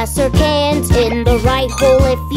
Or cans in the right hole if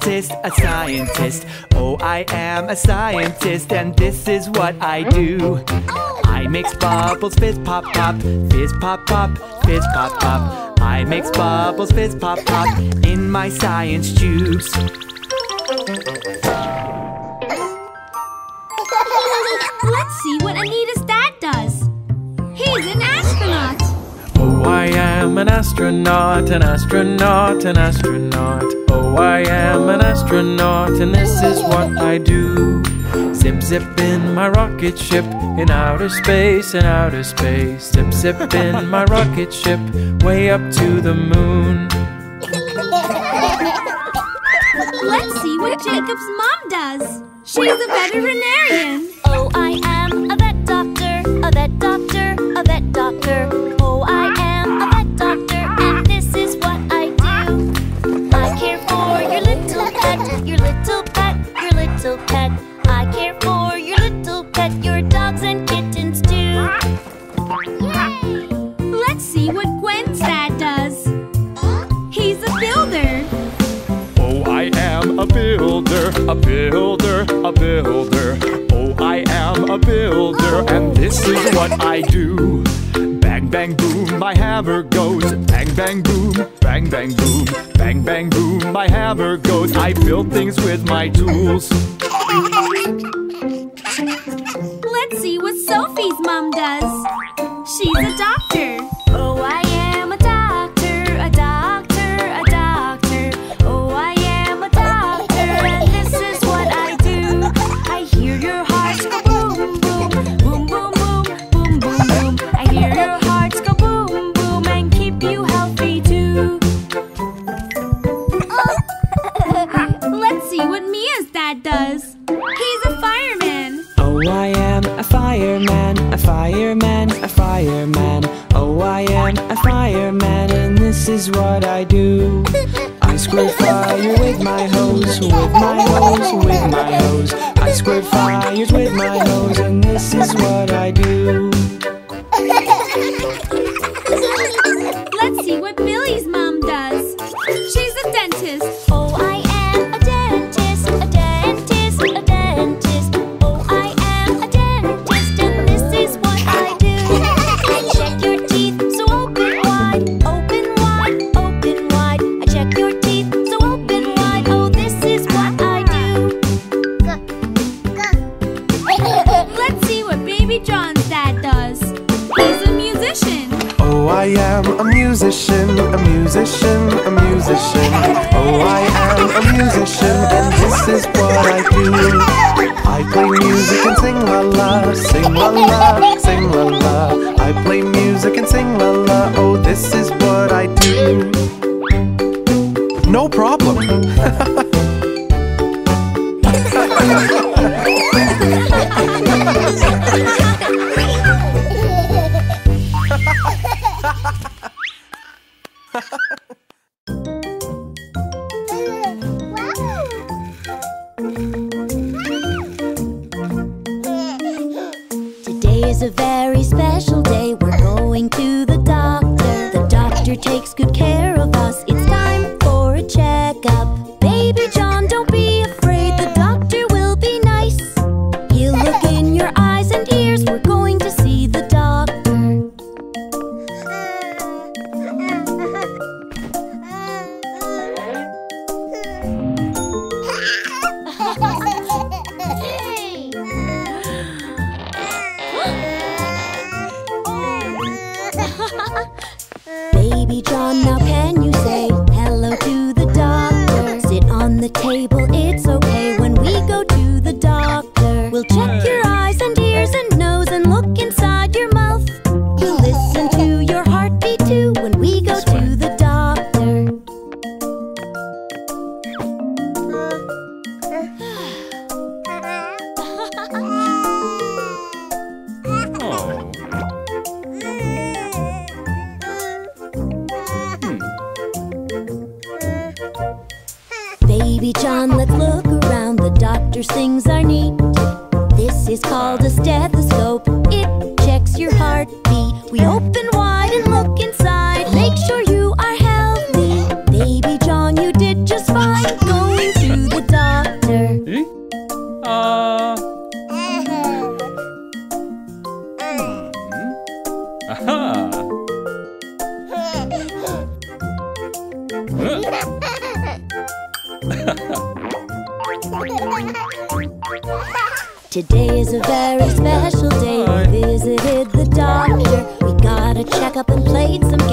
scientist, a scientist. Oh, I am a scientist, and this is what I do. I mix bubbles, fizz pop pop, fizz pop pop, fizz pop pop. I mix bubbles, fizz pop pop in my science juice. astronaut, an astronaut, an astronaut. Oh, I am an astronaut, and this is what I do. Zip, zip in my rocket ship in outer space, in outer space. Zip, zip in my rocket ship way up to the moon. Let's see what Jacob's mom does. She's a veterinarian. Oh, I am pet. I care for your little pet, your dogs and kittens too. Yay! Let's see what Gwen's dad does. He's a builder. Oh, I am a builder, a builder, a builder. Oh, I am a builder, and this is what I do. Bang, bang, boom, my hammer goes. Bang, bang, boom, bang, bang, boom. Bang, bang, boom, my hammer goes. I build things with my tools. Let's see what Sophie's mom does. She's a doctor. Oh, I is what I do. I squirt fire with my hose, with my hose, with my hose. I squirt fires with my hose. Today is a very special day. We visited the doctor. We got a checkup and played some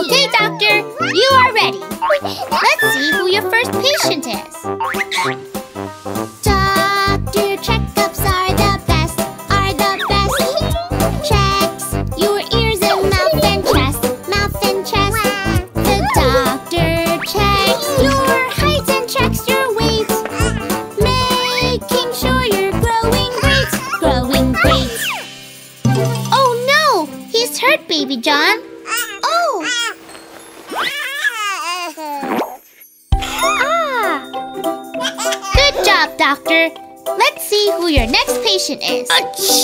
Okay, doctor, you are ready. Let's see who your first patient is. Achoo!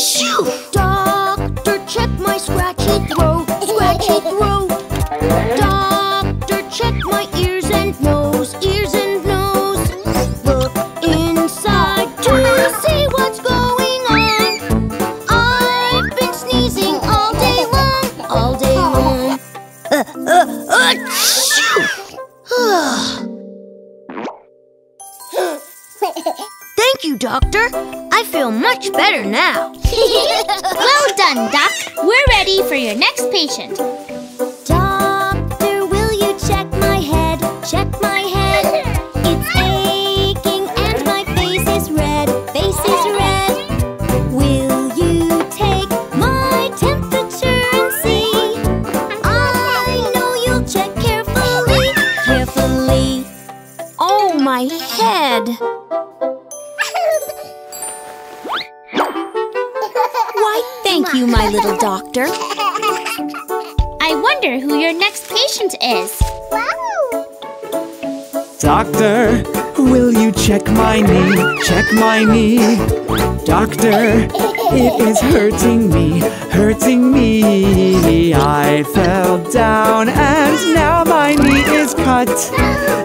me. I fell down and now my knee is cut.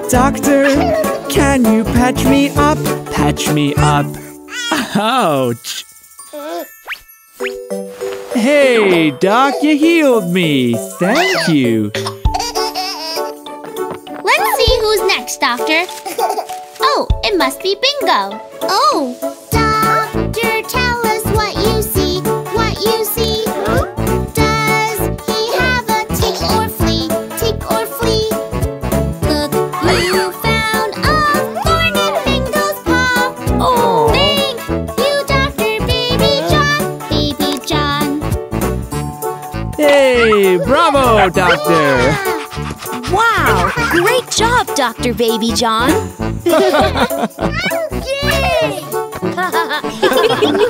Doctor, can you patch me up? Patch me up. Ouch. Hey, Doc, you healed me. Thank you. Let's see who's next, Doctor. Oh, it must be Bingo. Oh, Doctor Bravo, Doctor! Wow, great job, Dr. Baby John!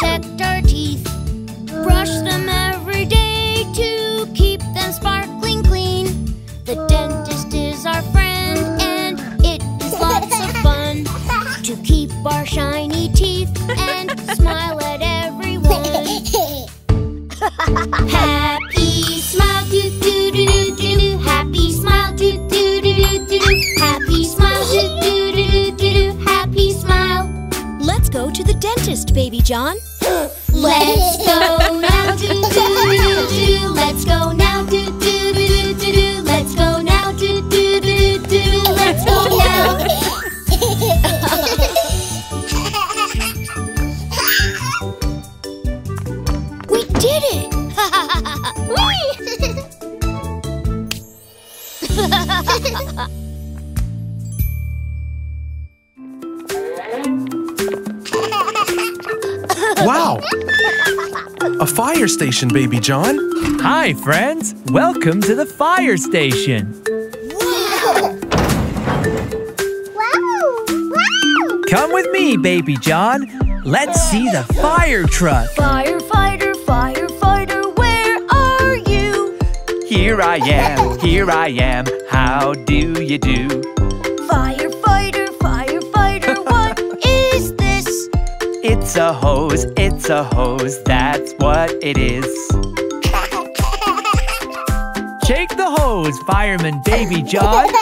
to John. Hi, friends. Welcome to the fire station. Come with me, Baby John. Let's see the fire truck. Firefighter, firefighter, where are you? Here I am, here I am. How do you do? Firefighter, firefighter, what is this? It's a hose, it's a hose. That's what it is. The hose, fireman Baby John.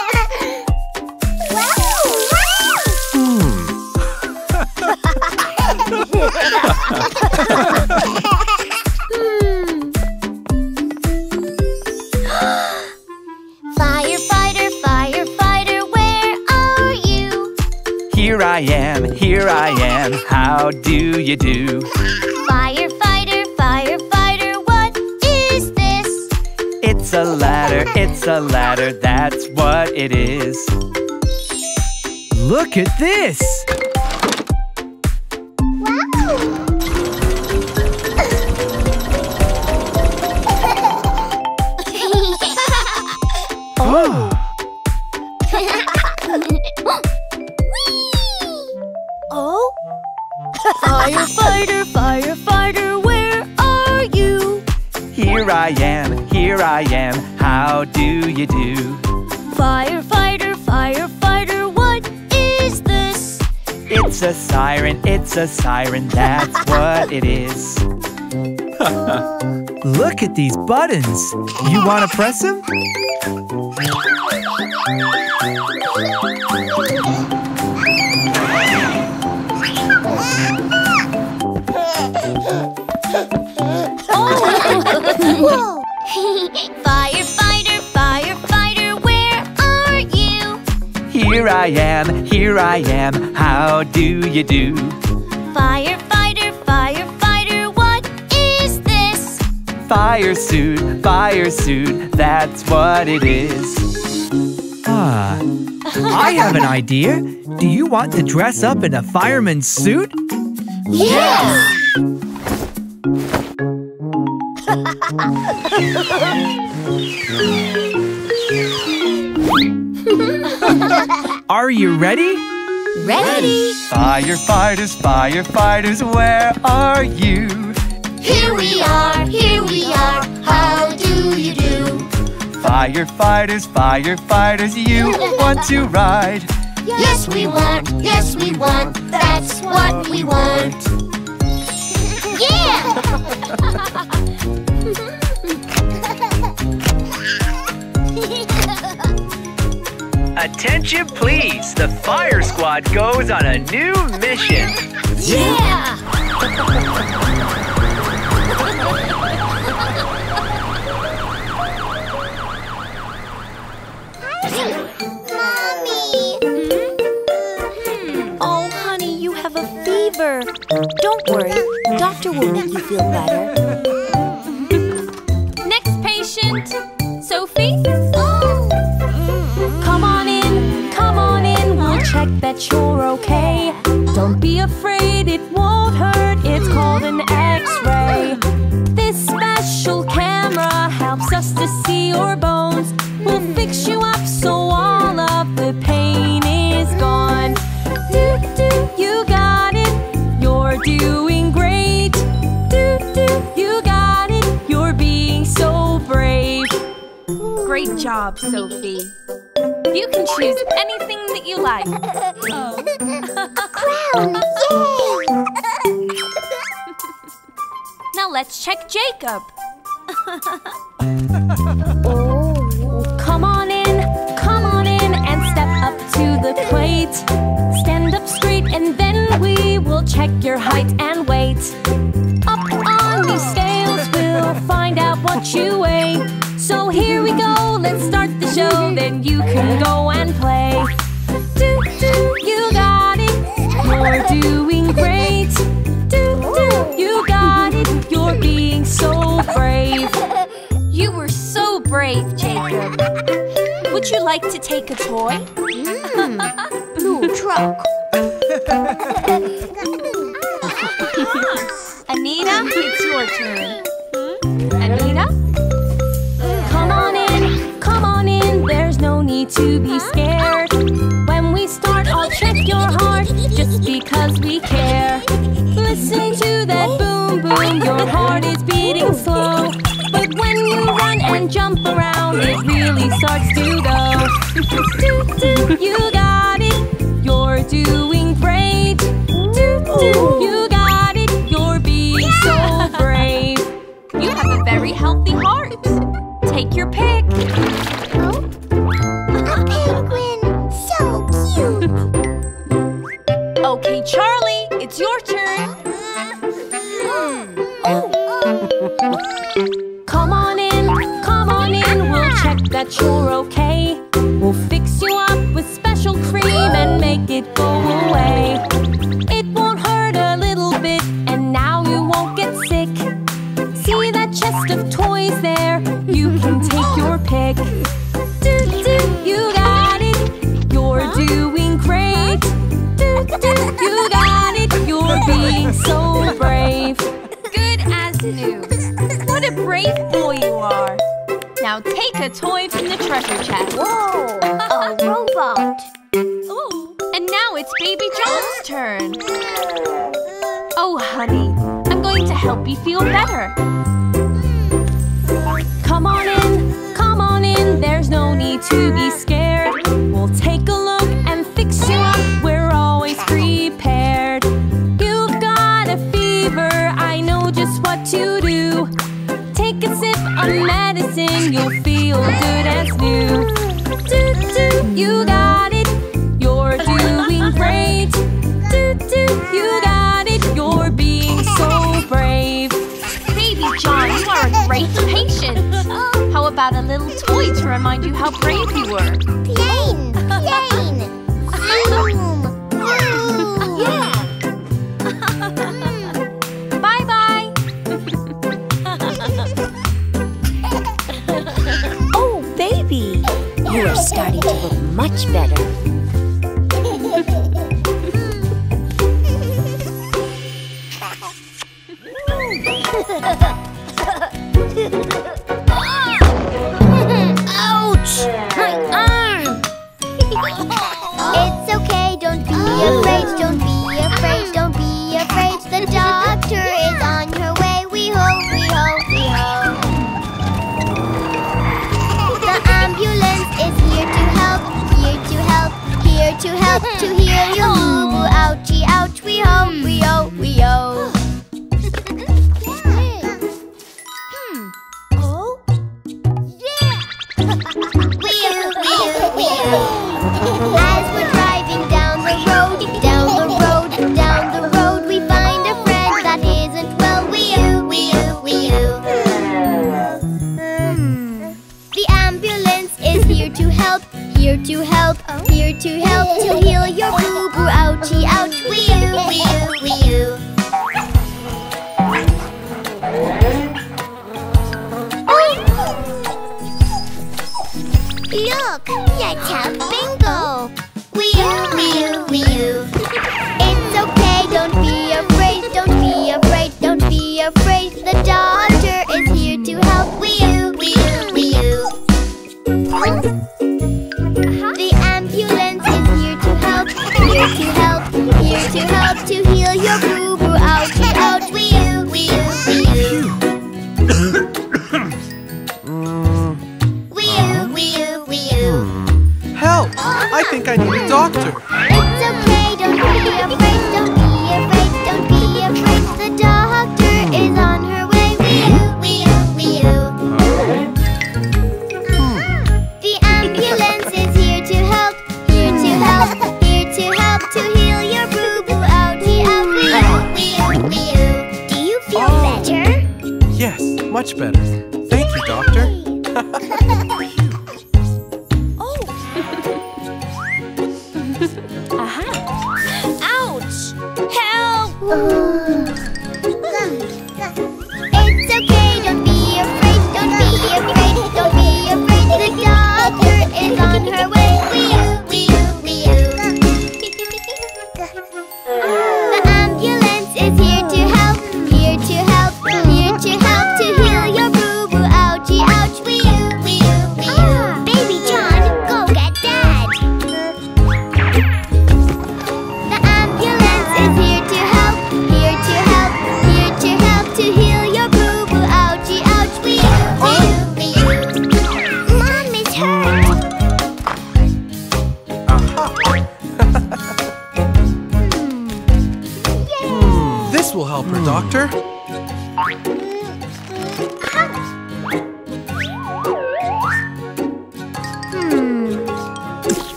Hmm. Firefighter, firefighter, where are you? Here I am, here I am. How do you do? Firefighter, firefighter, It's a ladder, it's a ladder. That's what it is. Look at this. A siren, it's a siren. That's what it is. Look at these buttons. You want to press them? firefighter, firefighter, where are you? Here I am, here I am. How do you do? Firefighter, firefighter, what is this? Fire suit, fire suit. That's what it is. Ah, I have an idea. Do you want to dress up in a fireman's suit? Yes! Are you ready? Ready? Firefighters, firefighters, where are you? Here we are, here we are, how do you do? Firefighters, firefighters, you want to ride? Yes, we want, yes, we want, that's what we want. Yeah! Attention, please. The fire squad goes on a new mission. Yeah! Mommy! Oh, honey, you have a fever. Don't worry. Doctor will make you feel better. Next patient, that you're okay. Don't be afraid, it won't hurt. It's called an X-ray. This special camera helps us to see your bones. We'll fix you up so all of the pain is gone. Do do, you got it. You're doing great. Do do, you got it. You're being so brave. Great job, Sophie. You can choose anything that you like. Oh. Crown! Yay! Now let's check Jacob. Oh. Come on in, come on in, and step up to the plate. Stand up straight, and then we will check your height and weight find out what you ate. So here we go, let's start the show, then you can go and play. Do do, you got it, you're doing great. Do do, you got it, you're being so brave. You were so brave, Jacob. Would you like to take a toy? Mm, blue truck. Ah. Anita, it's your turn. need to be scared. When we start, I'll check your heart just because we care. Listen to that boom boom, your heart is beating slow. But when you run and jump around, it really starts to go. You got it, you're doing great. You got it, you're being so brave. You have a very healthy heart. Take your pick. sure and you'll feel good as new. Toot toot, you got it. You're doing great. Toot toot, you got it. You're being so brave. Baby John, you are a great patient. How about a little toy to remind you how brave you were? Plane! Plane! You're starting to look much better.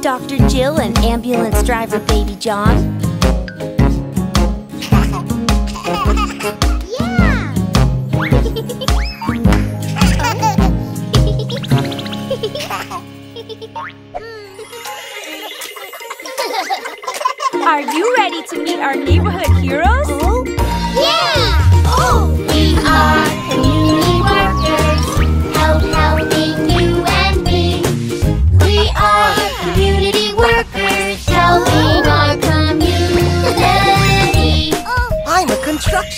Dr. Jill and ambulance driver Baby John. Are you ready to meet our neighborhood heroes? Oh. Yeah!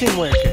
kitchen worker.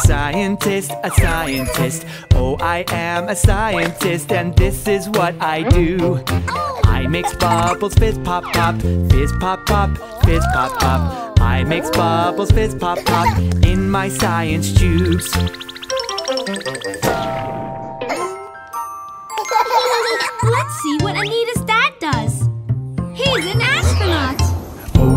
Scientist, a scientist. Oh, I am a scientist, and this is what I do. I mix bubbles, fizz pop pop, fizz pop pop, fizz pop pop. I mix bubbles, fizz pop pop in my science tubes. Let's see what Anita's dad does. He's an.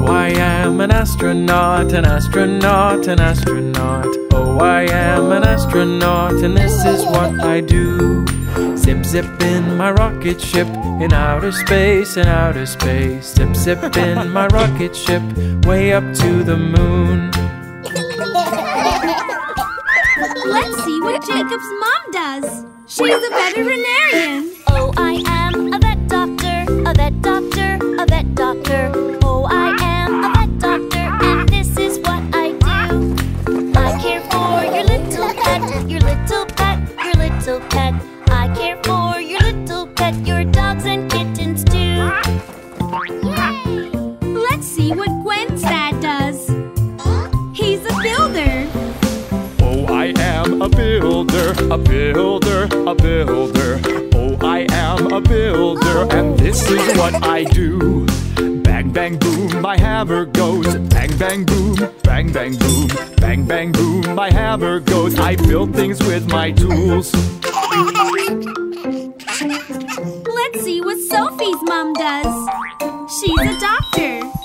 Oh, I am an astronaut, an astronaut, an astronaut. Oh, I am an astronaut, and this is what I do. Zip, zip in my rocket ship, in outer space, in outer space. Zip, zip in my rocket ship, way up to the moon. Let's see what Jacob's mom does. She's a veterinarian. Oh, I am a vet doctor, a vet doctor, builder, a builder, a builder. Oh, I am a builder, and this is what I do. Bang, bang, boom, my hammer goes. Bang, bang, boom, bang, bang, boom. Bang, bang, boom, my hammer goes. I build things with my tools. Let's see what Sophie's mom does. She's a doctor.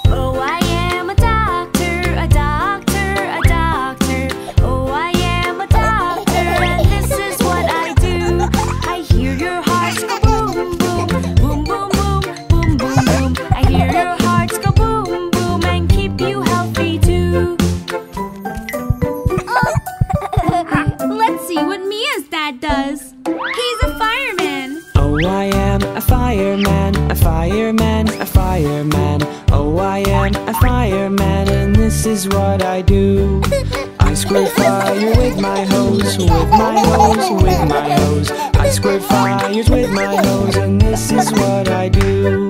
What I do. I squirt fire with my hose, with my hose, with my hose. I squirt fires with my hose, and this is what I do.